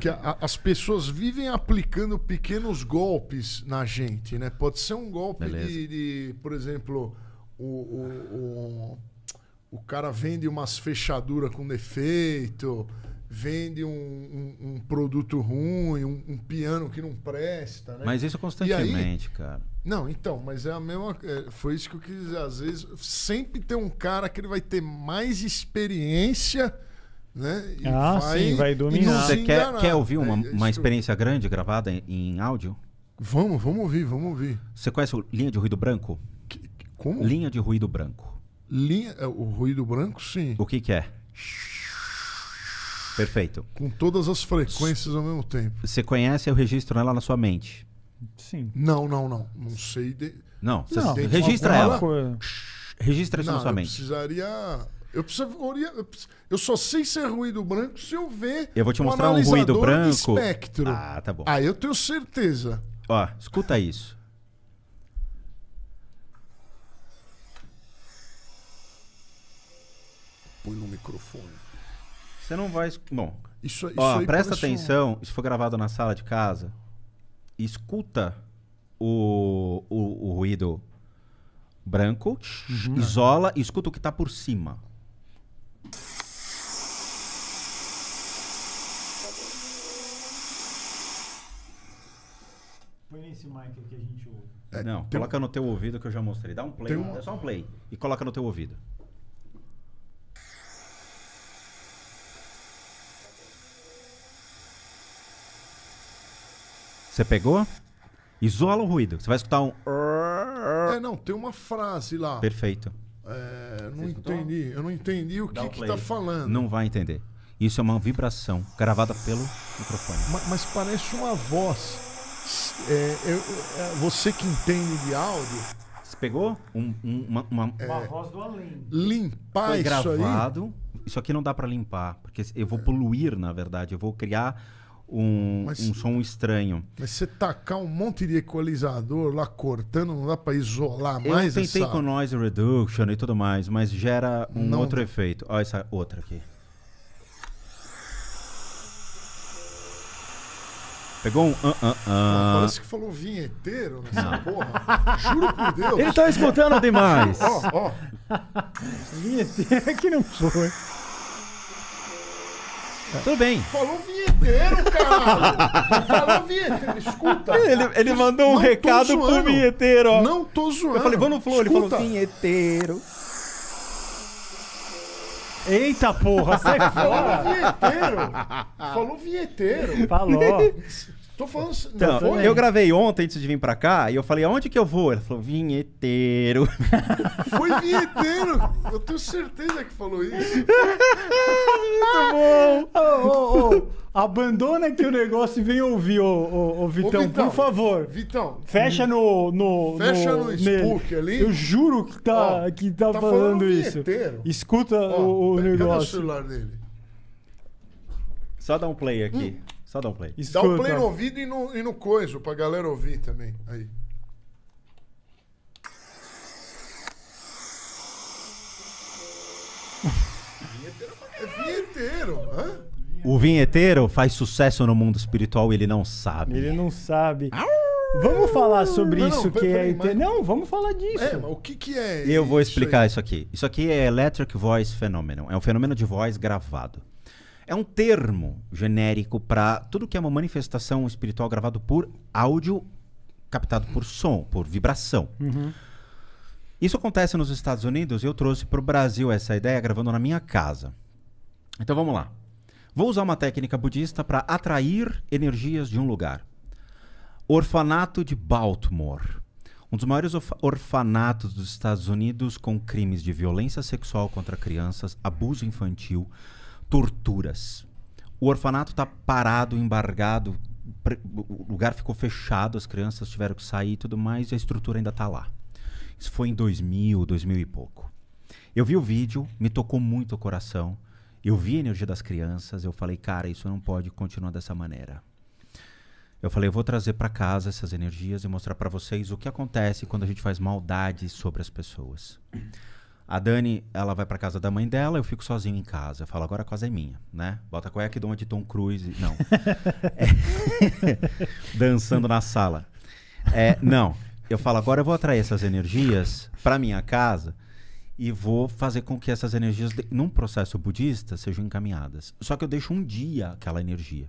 que a- as pessoas vivem aplicando pequenos golpes na gente, né? Pode ser um golpe de, de, por exemplo, o, o, o, o cara vende umas fechaduras com defeito, vende um, um- um produto ruim, um, um piano que não presta, né? Mas isso aí- constantemente, cara. Não, então, mas é a mesma. é, foi isso que eu quis dizer. Às vezes, sempre tem um cara que ele vai ter mais experiência, né? E Ah, sim, vai dominar. Você quer, quer ouvir uma, É uma experiência grande gravada em, em áudio? Vamos, vamos ouvir, vamos ouvir. Você conhece o linha de ruído branco? Que- Como? Linha de ruído branco. Linha, é, o ruído branco, sim. O que, que é? Perfeito. Com todas as frequências ao mesmo tempo. Você conhece o registro ela na sua mente? Sim. Não, não, não. Não sei. De... Não, você Não, registra ela. Coisa. Registra isso Não, na sua eu mente. Eu, precisaria eu, preciso- eu só sei ser ruído branco se eu ver. Eu vou te um mostrar um ruído analisador de branco. espectro. Ah, tá bom. Aí eu tenho certeza. Ó, escuta isso. Põe no microfone. Você não vai. Bom, Isso, isso ó, presta parece um- atenção. Isso foi gravado na sala de casa. Escuta o, o, o ruído branco, Uhum. isola e escuta o que tá por cima. Põe nesse mic aqui a gente ouve. É, não, tem um- coloca no teu ouvido que eu já mostrei. Dá um play. Uma- É só um play. E coloca no teu ouvido. Você pegou? Isola o ruído. Você vai escutar um. É, não, tem uma frase lá. Perfeito. É, não Você escutou? entendi. Eu não entendi o Dá que, um que play. tá falando. Não vai entender. Isso é uma vibração gravada pelo microfone. Ma- Mas, parece uma voz. É, eu- é, você que entende de áudio, Você pegou um- um- uma, uma- Uma voz do além. limpar foi É. isso aí. gravado. Isso aqui não dá pra limpar, porque eu vou poluir, na verdade. Eu vou criar um, Mas- um som estranho. Mas você tacar um monte de equalizador lá cortando, não dá pra isolar Eu mais tentei essa... com noise reduction e tudo mais, mas gera um Não outro efeito. Olha essa outra aqui. Pegou um. ah, ah, ah. Parece que falou vinheteiro nessa porra. Juro por Deus. Ele tá escutando demais. Ó, ó. Vinheteira que não foi. Tudo bem. Falou vinheteiro, caralho. Falou vinheteiro. Escuta. Ele, ele mandou um Não recado pro vinheteiro, ó. Não tô zoando. Eu falei, vamos no flow. Ele falou vinheteiro. Eita porra, sai Falou fora. vinheteiro. Falou vinheteiro. Falou. Tô falando... Então, eu gravei ontem antes de vir pra cá e eu falei, aonde que eu vou? Ele falou, vinheteiro. Foi vinheteiro. Eu tenho certeza que falou isso. Ô, ô, ô, Abandona aqui o negócio e vem ouvir, ô, Vitão, Vitão, por favor. Vitão. Fecha no. no Fecha no nele. Spook ali. Eu juro que tá, Ó, que tá, tá falando falando isso. vinheteiro. Escuta Ó, o, o cadê o negócio. celular dele? Só dá um play aqui. Só dá um play. Dá Escuta. o play no ouvido e no, e no coiso, pra galera ouvir também. Aí. É vinheteiro, hã? O vinheteiro faz sucesso no mundo espiritual e ele não sabe. Ele não sabe. Vamos falar sobre Não, não, isso que peraí, é. mas- Não, vamos falar disso. É, mas o que que é Eu vou explicar aí? isso aqui. Isso aqui é Electric Voice Phenomenon. É um fenômeno de voz gravado. É um termo genérico para tudo que é uma manifestação espiritual gravado por áudio captado por som, por vibração. Uhum. Isso acontece nos Estados Unidos e eu trouxe para o Brasil essa ideia gravando na minha casa. Então vamos lá. Vou usar uma técnica budista para atrair energias de um lugar. Orfanato de Baltimore. Um dos maiores orfa- orfanatos dos Estados Unidos com crimes de violência sexual contra crianças, abuso infantil, torturas. O orfanato está parado, embargado, o lugar ficou fechado, as crianças tiveram que sair e tudo mais, e a estrutura ainda está lá. Isso foi em 2000, 2000 e pouco. Eu vi o vídeo, me tocou muito o coração. Eu vi a energia das crianças, eu falei, cara, isso não pode continuar dessa maneira. Eu falei, eu vou trazer para casa essas energias e mostrar para vocês o que acontece quando a gente faz maldade sobre as pessoas. A Dani, ela vai pra casa da mãe dela, eu fico sozinho em casa. Eu falo, agora a casa é minha, né? Bota a cueca e dou uma de Tom Cruise. Não. É. Dançando na sala. É, não. Eu falo, agora eu vou atrair essas energias pra minha casa e vou fazer com que essas energias, num processo budista, sejam encaminhadas. Só que eu deixo um dia aquela energia.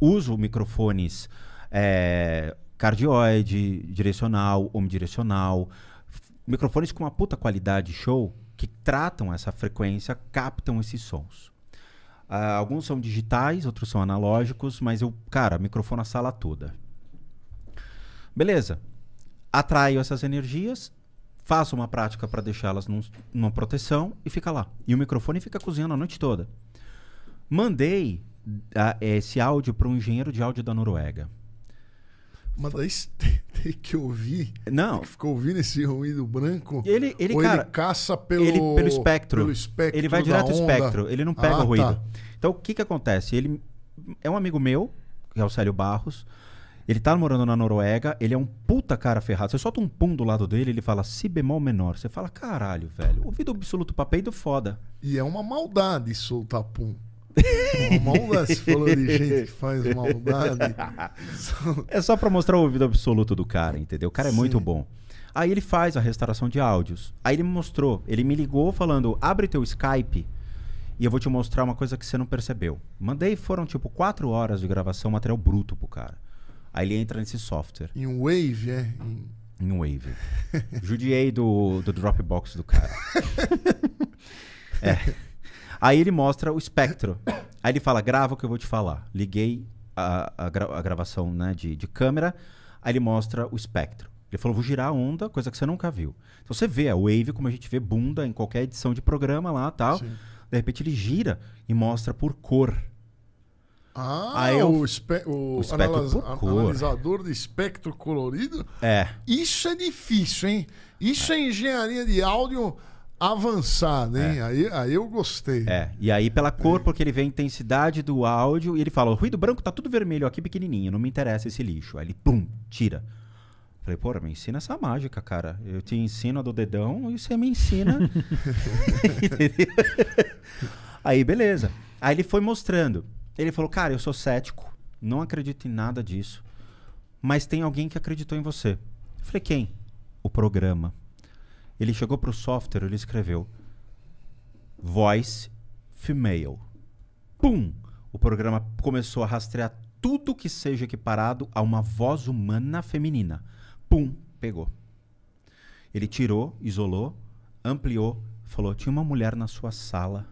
Uso microfones é, cardioide, direcional, omnidirecional, f- microfones com uma puta qualidade show que tratam essa frequência, captam esses sons. Ah, alguns são digitais, outros são analógicos, mas eu, cara, microfone a sala toda. Beleza. Atraio essas energias, faço uma prática para deixá-las num- numa proteção e fica lá. E o microfone fica cozinhando a noite toda. Mandei ah, esse áudio para um engenheiro de áudio da Noruega. Mas tem que ouvir. Não, Ficou ouvindo esse ruído branco. ele, ele ou cara, ele caça pelo, ele pelo espectro. pelo espectro ele vai direto ao espectro, ele não pega Ah, o ruído. tá. Então o que que acontece? Ele é um amigo meu, que é o Célio Barros. Ele tá morando na Noruega, ele é um puta cara ferrado. Você solta um pum do lado dele, ele fala si bemol menor. Você fala, caralho, velho, ouvido absoluto pra peido foda. E é uma maldade soltar pum. Maldade. Você falou de gente que faz maldade. É só pra mostrar o ouvido absoluto do cara, entendeu? O cara é muito Sim. bom. Aí ele faz a restauração de áudios. Aí ele me mostrou, ele me ligou falando: abre teu Skype e eu vou te mostrar uma coisa que você não percebeu. Mandei, foram tipo quatro horas de gravação, material bruto pro cara. Aí ele entra nesse software, Em Wave, é? Em- em Wave. Judiei do, do Dropbox do cara. É. Aí ele mostra o espectro. Aí ele fala, grava o que eu vou te falar. Liguei a, a, gra- a gravação né, de, de câmera. Aí ele mostra o espectro. Ele falou, vou girar a onda, coisa que você nunca viu. Então você vê a Wave como a gente vê bunda em qualquer edição de programa lá tal. Sim. De repente ele gira e mostra por cor. Ah, Aí eu- o, espe- o o espectro analisador de espectro colorido. É. Isso é difícil, hein? Isso é, engenharia de áudio avançada, hein? Aí, aí eu gostei. É, e aí pela cor, porque ele vê a intensidade do áudio e ele fala: o ruído branco tá tudo vermelho aqui pequenininho, não me interessa esse lixo. Aí ele, pum, tira. Falei, porra, me ensina essa mágica, cara. Eu te ensino a do dedão e você me ensina. Aí, beleza. Aí ele foi mostrando. Ele falou, cara, eu sou cético, não acredito em nada disso. Mas tem alguém que acreditou em você. Eu falei, quem? O programa. Ele chegou pro software, ele escreveu voice female. Pum! O programa começou a rastrear tudo que seja equiparado a uma voz humana feminina. Pum! Pegou. Ele tirou, isolou, ampliou, falou: tinha uma mulher na sua sala.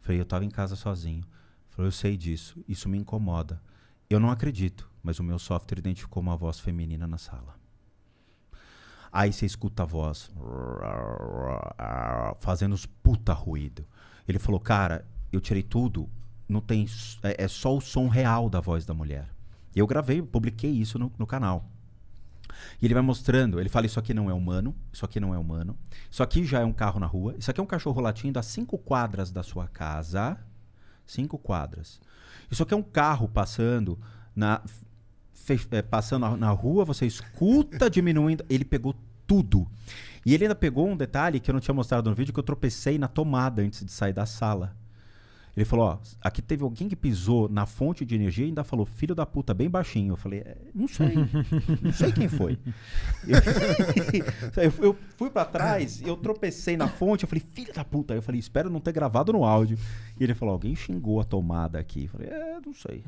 Falei, eu estava em casa sozinho. Falou, eu sei disso, isso me incomoda. Eu não acredito, mas o meu software identificou uma voz feminina na sala. Aí você escuta a voz fazendo os puta ruído. Ele falou, cara, eu tirei tudo, não tem, é, é só o som real da voz da mulher. Eu gravei, publiquei isso no, no canal. E ele vai mostrando, ele fala, isso aqui não é humano, isso aqui não é humano, isso aqui já é um carro na rua, isso aqui é um cachorro latindo a cinco quadras da sua casa, cinco quadras. Isso aqui é um carro passando na passando na, na rua, você escuta diminuindo. Ele pegou tudo. E ele ainda pegou um detalhe que eu não tinha mostrado no vídeo, que eu tropecei na tomada antes de sair da sala. Ele falou, ó, aqui teve alguém que pisou na fonte de energia e ainda falou, filho da puta, bem baixinho. Eu falei, "É, não sei, não sei quem foi. Eu, eu fui pra trás, eu tropecei na fonte, eu falei, filho da puta. Eu falei, espero não ter gravado no áudio. E ele falou, alguém xingou a tomada aqui. Eu falei, é, não sei.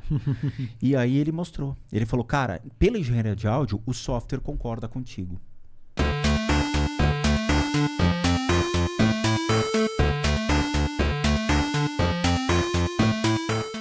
e aí ele mostrou. Ele falou, cara, pela engenharia de áudio, o software concorda contigo.